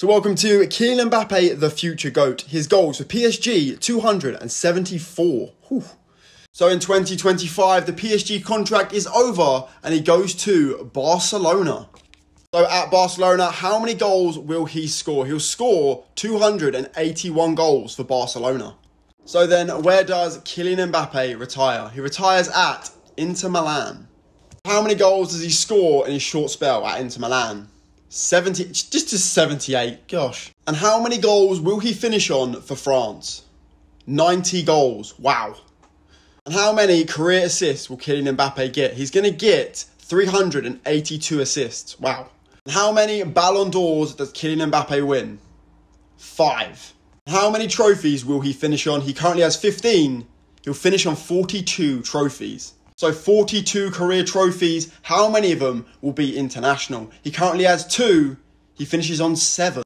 So welcome to Kylian Mbappe, the future GOAT. His goals for PSG, 274. Whew. So in 2025, the PSG contract is over and he goes to Barcelona. So at Barcelona, how many goals will he score? He'll score 281 goals for Barcelona. So then, where does Kylian Mbappe retire? He retires at Inter Milan. How many goals does he score in his short spell at Inter Milan? 70, just to 78, gosh. And how many goals will he finish on for France? 90 goals, wow. And how many career assists will Kylian Mbappe get? He's going to get 382 assists, wow. And how many Ballon d'Ors does Kylian Mbappe win? Five. How many trophies will he finish on? He currently has 15. He'll finish on 42 trophies. So 42 career trophies. How many of them will be international? He currently has two. He finishes on seven.